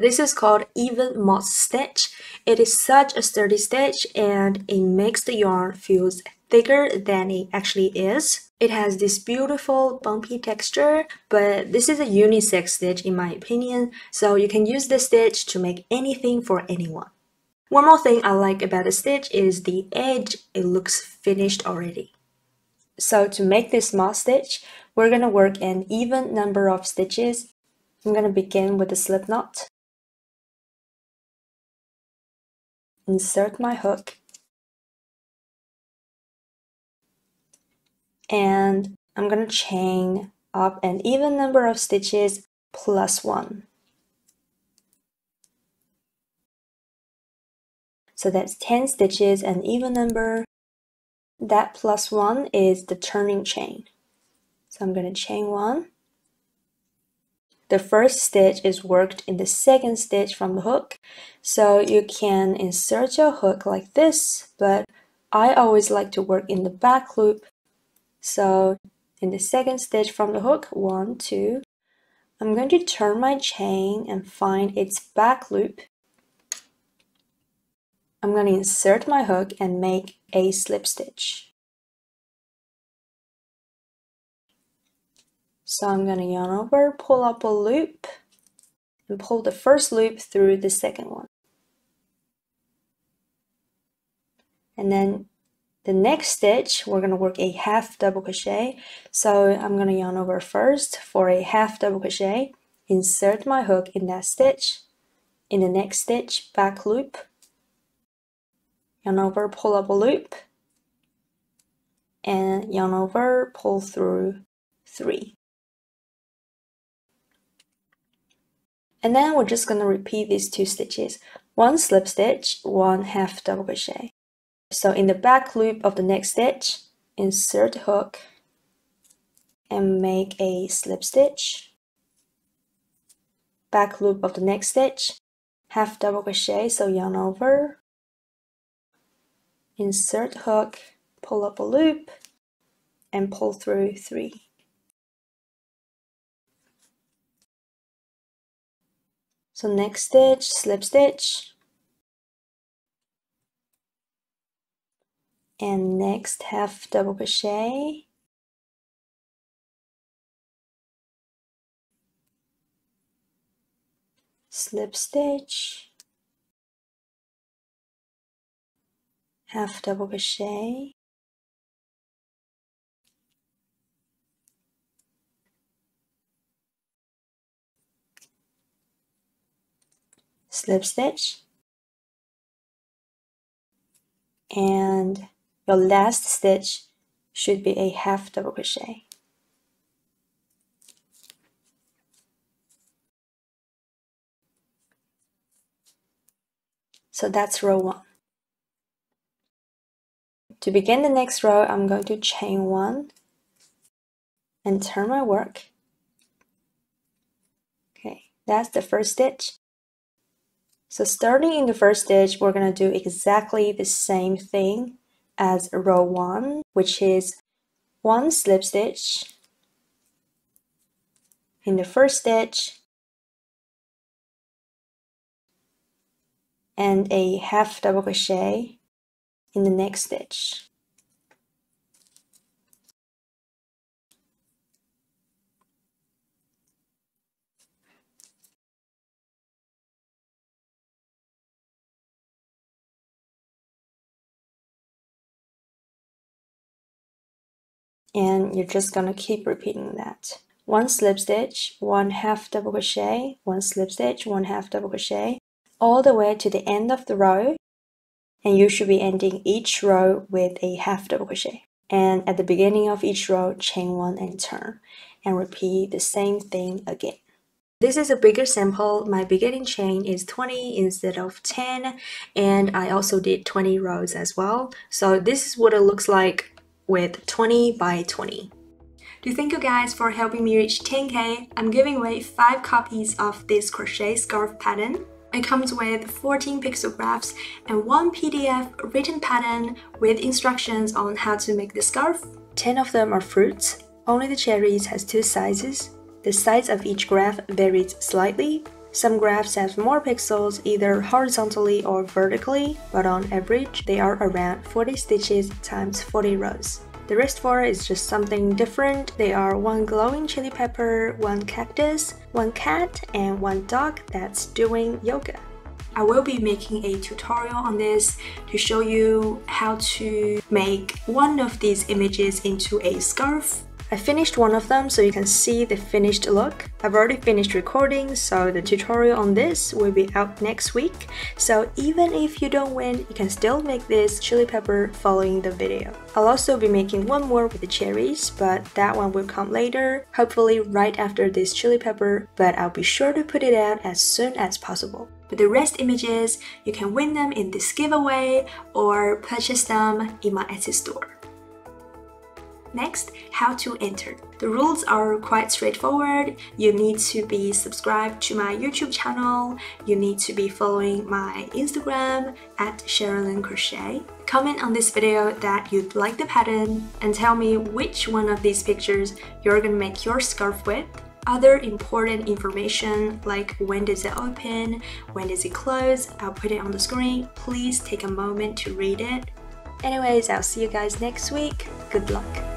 This is called even moss stitch. It is such a sturdy stitch and it makes the yarn feels thicker than it actually is. It has this beautiful bumpy texture, but this is a unisex stitch in my opinion, so you can use this stitch to make anything for anyone. One more thing I like about the stitch is the edge, it looks finished already. So to make this moss stitch, we're going to work an even number of stitches. I'm going to begin with a slip knot. Insert my hook. And I'm going to chain up an even number of stitches plus one. So that's 10 stitches, an even number. That plus one is the turning chain. So I'm going to chain one. The first stitch is worked in the second stitch from the hook. So you can insert your hook like this, but I always like to work in the back loop. So in the second stitch from the hook, one, two, I'm going to turn my chain and find its back loop I'm going to insert my hook and make a slip stitch. So I'm going to yarn over, pull up a loop, and pull the first loop through the second one. And then the next stitch, we're going to work a half double crochet. So I'm going to yarn over first for a half double crochet, insert my hook in that stitch, in the next stitch, back loop, yarn over, pull up a loop, and yarn over, pull through three. And then we're just going to repeat these two stitches. One slip stitch, one half double crochet. So in the back loop of the next stitch, insert hook and make a slip stitch. Back loop of the next stitch, half double crochet, so yarn over, insert hook, pull up a loop, and pull through three. So next stitch, slip stitch, and next half double crochet, slip stitch, half double crochet slip stitch and your last stitch should be a half double crochet so that's row one to begin the next row, I'm going to chain one and turn my work. Okay, that's the first stitch. So starting in the first stitch, we're going to do exactly the same thing as row one, which is one slip stitch in the first stitch and a half double crochet in the next stitch. And you're just gonna keep repeating that one slip stitch one half double crochet one slip stitch one half double crochet all the way to the end of the row and you should be ending each row with a half double crochet and at the beginning of each row chain one and turn and repeat the same thing again this is a bigger sample. My beginning chain is 20 instead of 10 and I also did 20 rows as well. So this is what it looks like with 20 by 20. To thank you guys for helping me reach 10k, I'm giving away 5 copies of this crochet scarf pattern. It comes with 14 pixel graphs and one PDF written pattern with instructions on how to make the scarf. 10 of them are fruits. Only the cherries has two sizes. The size of each graph varies slightly. Some graphs have more pixels either horizontally or vertically, but on average they are around 40 stitches times 40 rows. The rest four is just something different. They are one glowing chili pepper, one cactus, one cat, and one dog that's doing yoga. I will be making a tutorial on this to show you how to make one of these images into a scarf I finished one of them so you can see the finished look. I've already finished recording so the tutorial on this will be out next week. So even if you don't win, you can still make this chili pepper following the video. I'll also be making one more with the cherries, but that one will come later, hopefully right after this chili pepper, but I'll be sure to put it out as soon as possible. With the rest images, you can win them in this giveaway or purchase them in my Etsy store. Next, how to enter. The rules are quite straightforward. You need to be subscribed to my YouTube channel. You need to be following my Instagram at Cherilyn Crochet. Comment on this video that you'd like the pattern and tell me which one of these pictures you're gonna make your scarf with. Other important information like when does it open, when does it close, I'll put it on the screen. Please take a moment to read it. Anyways, I'll see you guys next week. Good luck.